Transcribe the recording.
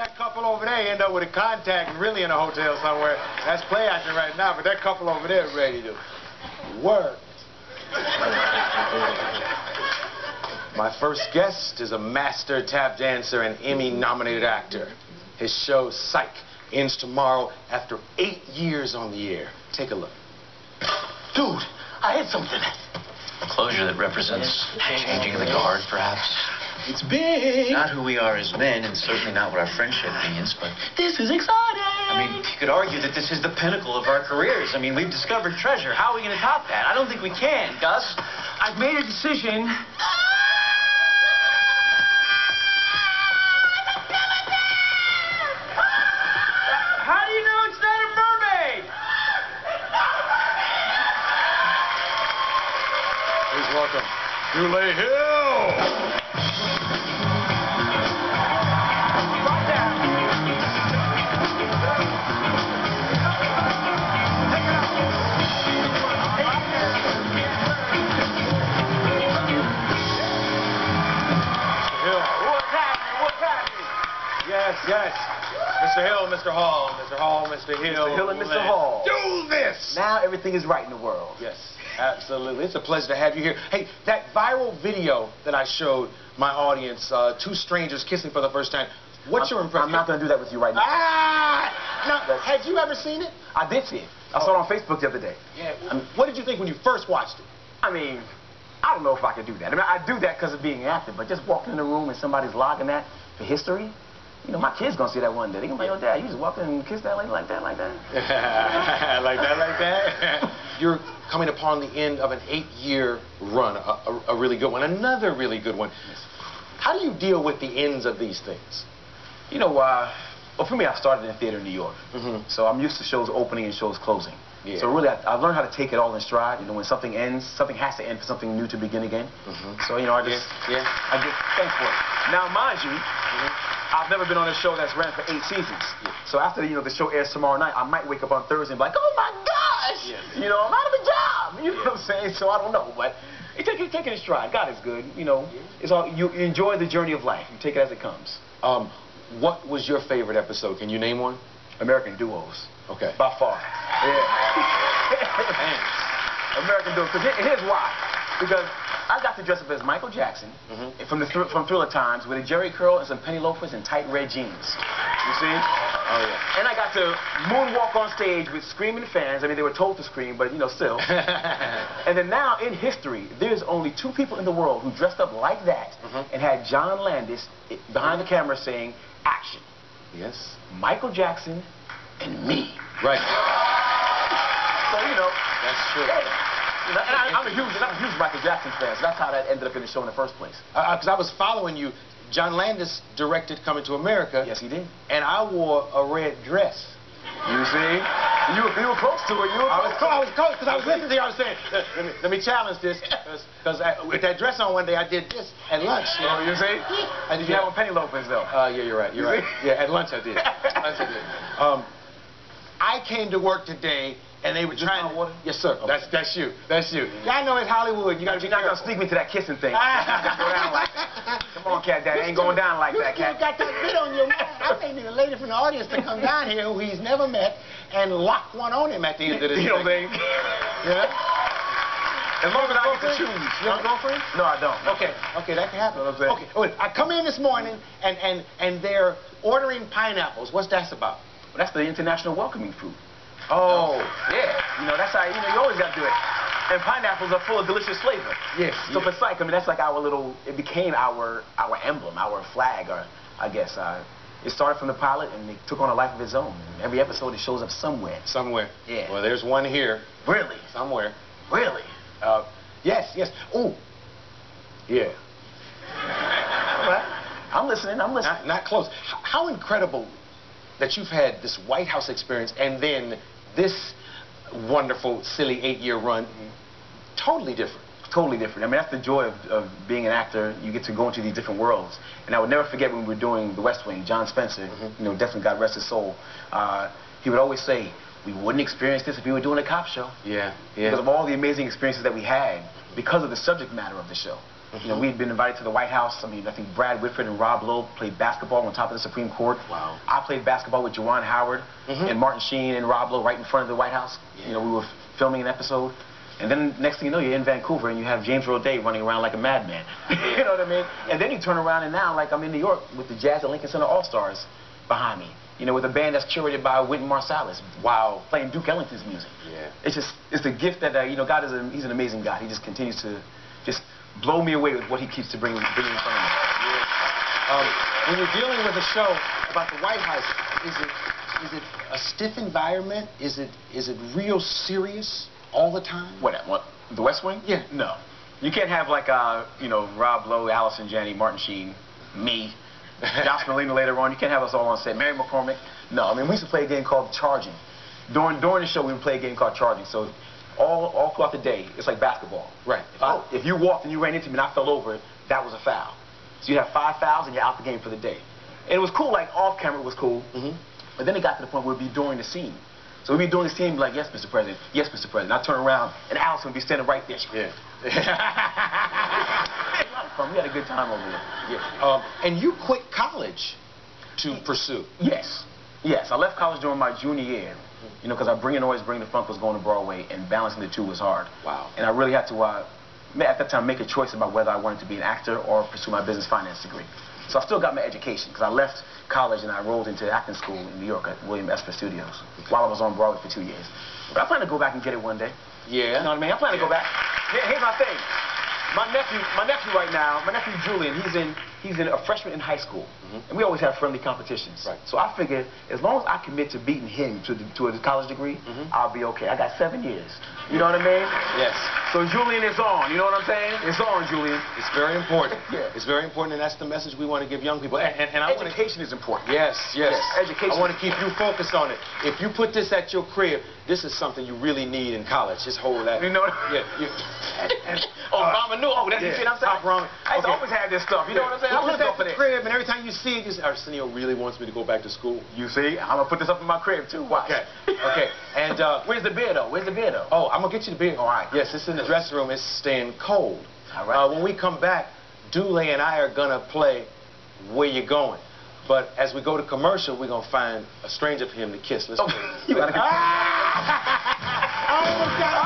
that couple over there end up with a contact and really in a hotel somewhere. That's play acting right now, but that couple over there ready to work. My first guest is a master tap dancer and Emmy-nominated actor. His show, Psych, ends tomorrow after eight years on the air. Take a look. Dude, I had something. Closure that represents changing of the guard, perhaps. It's big. Not who we are as men, and certainly not what our friendship means, but This is exciting. I mean, you could argue that this is the pinnacle of our careers. I mean, we've discovered treasure. How are we going to top that? I don't think we can, Gus. I've made a decision. Hill. What's happening? What's happening? Yes, yes. Mr. Hill, Mr. Hall, Mr. Hall, Mr. Hill. Mr. Hill and Mr. Hall. Do this! Now everything is right in the world. Yes, absolutely. It's a pleasure to have you here. Hey, that viral video that I showed my audience, uh, two strangers kissing for the first time, what's I'm, your impression? I'm not going to do that with you right now. Ah! Now, had you ever seen it? I did see it. I saw it on Facebook the other day. Yeah. what did you think when you first watched it? I mean, I don't know if I could do that. I mean, I do that because of being an actor, but just walking in the room and somebody's logging that for history, you know, my kid's going to see that one day. They're going to be like, oh, Dad, you just walked in and kissed that lady like that, like that. like that, like that. You're coming upon the end of an eight-year run, a, a, a really good one, another really good one. How do you deal with the ends of these things? You know, uh, well, for me, I started in theater in New York. Mhm. So I'm used to shows opening and shows closing. Yeah. So really, I, I've learned how to take it all in stride. You know, when something ends, something has to end for something new to begin again. Mhm. So, you know, I just, Yeah, yeah. I get it. Now, mind you, I've never been on a show that's ran for eight seasons. So after, you know, the show airs tomorrow night, I might wake up on Thursday and be like, oh my gosh, you know, I'm out of a job. You know what I'm saying? So I don't know, but you take it, take it in stride. God is good. You know, it's all, you enjoy the journey of life. You take it as it comes. Um, what was your favorite episode? Can you name one? American Duos. Okay. By far. Yeah. American Duos. Because here's why. Because I got to dress up as Michael Jackson Mhm. from the thr- from Thriller Times with a Jerry curl and some penny loafers and tight red jeans. You see? Oh, yeah. And I got to moonwalk on stage with screaming fans. I mean, they were told to scream, but you know, still. and then now in history, there's only two people in the world who dressed up like that Mhm. and had John Landis behind the camera saying, "Action." Yes. Michael Jackson and me. Right. So you know, That's true. you know and I, I'm a huge, I'm a huge Michael Jackson fan. So that's how that ended up in the show in the first place. Uh, uh, because I was following you. John Landis directed Coming to America. Yes, he did. And I wore a red dress. You see, you were, you were close to it. You were I was close. I was close, because I was listening to you. I was saying, uh, let me, let me challenge this. Because with that dress on one day, I did this at lunch. You know, Oh, you see? I Did you have on penny loafers though? Uh, yeah, you're right. You're You right. see? Yeah, at lunch I did. At lunch I did. Um, I came to work today, and they were Is trying. water? Yes, sir. Okay. That's that's you. That's you. Yeah, I know it's Hollywood. You got to be You're not gonna sneak me to that kissing thing. Go down like that. Come on, cat daddy. Ain't going down like you that, cat. You got that bit on your mind. I may need a lady from the audience to come down here who he's never met and lock one on him at the end of this You know what thing. I mean? Yeah? As long as I get to choose. You have a girlfriend? No, I don't. Okay, okay, that can happen. Know what I'm? Okay, wait, I come in this morning and, and, and they're ordering pineapples. What's that about? Well, that's the international welcoming fruit. Oh, Yeah. You know, that's how, you know, you always got to do it. And pineapples are full of delicious flavor. Yes, So yes. for Psych, I mean, that's like our little, it became our our emblem, our flag, or I guess. Uh, it started from the pilot and it took on a life of its own. And every episode it shows up somewhere. somewhere. Yeah. Well, there's one here, Really? somewhere. Really? Uh, yes, yes. Ooh. Yeah. Right. I'm listening, I'm listening. Not, not close. H- How incredible that you've had this White House experience and then this wonderful, silly eight-year run. Totally different. Totally different. I mean, that's the joy of, of being an actor. You get to go into these different worlds. And I would never forget when we were doing The West Wing, John Spencer, Mhm. you know, definitely God rest his soul. Uh, he would always say, we wouldn't experience this if we were doing a cop show. Yeah, Yeah, Because of all the amazing experiences that we had because of the subject matter of the show. You know, we had been invited to the White House. I mean, I think Brad Whitford and Rob Lowe played basketball on top of the Supreme Court. Wow. I played basketball with Juwan Howard Mhm. and Martin Sheen and Rob Lowe right in front of the White House. You know, we were filming an episode. And then next thing you know, you're in Vancouver and you have James Roday running around like a madman. you know what I mean? And then you turn around and now, like I'm in New York with the Jazz at Lincoln Center All Stars behind me. You know, with a band that's curated by Wynton Marsalis. Wow. Playing Duke Ellington's music. Yeah. It's just, it's the gift that, uh, you know, God is a, he's an amazing God. He just continues to just blow me away with what he keeps to bring, bring in front of me. Um, when you're dealing with a show about the White House, is it is it a stiff environment? Is it is it real serious all the time? What, what, the West Wing? Yeah. No. You can't have like, uh, you know, Rob Lowe, Allison Janney, Martin Sheen, me, Josh Malina later on. You can't have us all on set. Mary McCormack. No, I mean, we used to play a game called Charging. During, during the show, we would play a game called Charging. So all, all throughout the day, it's like basketball. Right. If, I, if you walked and you ran into me and I fell over, that was a foul. So you have five fouls and you're out the game for the day. And it was cool, like off camera it was cool. Mhm. But then it got to the point where we'd be doing the scene. So we'd be doing the scene, be like, yes, Mr. President, yes, Mr. President. I turn around and Allison would be standing right there. Yeah. Had a lot of fun. We had a good time over there. yeah. Um, and you quit college to pursue. Yes. Yes. I left college during my junior year. You know, because I bring and always bring the funk was going to Broadway, and balancing the two was hard. Wow. And I really had to, uh, at that time, make a choice about whether I wanted to be an actor or pursue my business finance degree. So I still got my education because I left college and I rolled into acting school in New York at William Esper Studios while I was on Broadway for two years. But I plan to go back and get it one day. Yeah. You know what I mean? I plan to go back. Here- Here's my thing. My nephew, my nephew right now, my nephew Julian, he's in, he's in a freshman in high school, mm-hmm. and we always have friendly competitions. Right. So I figure as long as I commit to beating him to the, to a college degree, mm-hmm. I'll be okay. I got seven years. You know what I mean? Yes. So Julian is on. You know what I'm saying? It's on, Julian. It's very important. Yeah. It's very important, and that's the message we want to give young people. And, and, and I want to. Education is important. Yes, yes. Yes, education. I want to keep you focused on it. If you put this at your crib, this is something you really need in college. Just hold that. You know- Yeah. you- Oh, Mama knew. Oh, that's Yeah, see what I'm saying? top ramen. I Okay. always had this stuff. You know what I'm saying? Put I was at the crib, and every time you see it, you say, Arsenio really wants me to go back to school. You see? I'm gonna put this up in my crib too. Watch. Okay. Okay. And uh, Where's the beer though? Where's the beer though? oh, I'm gonna get you the beer. All right. Yes, it's in the dressing room. It's staying cold. All right. Uh, when we come back, Dule and I are gonna play Where You Going. But as we go to commercial, we're gonna find a stranger for him to kiss. Let's Oh, you gotta- Ah! I almost got.